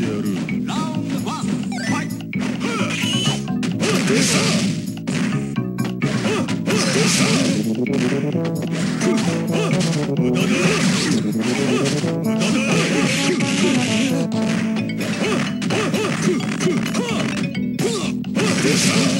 してやるンドワンファイ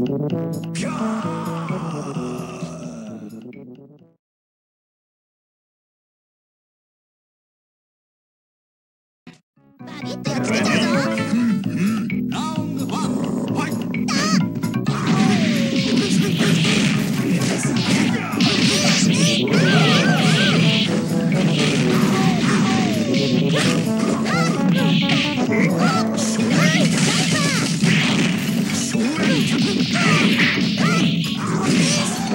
Ah! Oh, yes!